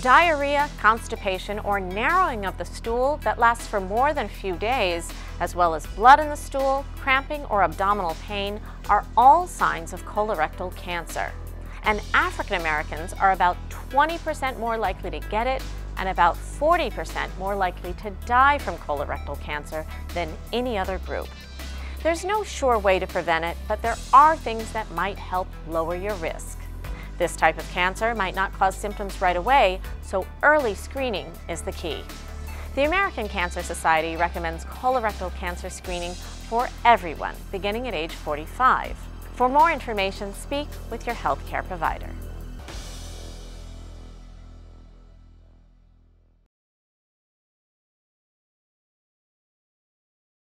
Diarrhea, constipation, or narrowing of the stool that lasts for more than a few days, as well as blood in the stool, cramping, or abdominal pain are all signs of colorectal cancer. And African Americans are about 20% more likely to get it and about 40% more likely to die from colorectal cancer than any other group. There's no sure way to prevent it, but there are things that might help lower your risk. This type of cancer might not cause symptoms right away, so early screening is the key. The American Cancer Society recommends colorectal cancer screening for everyone beginning at age 45. For more information, speak with your healthcare provider.